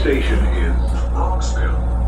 station in Knoxville.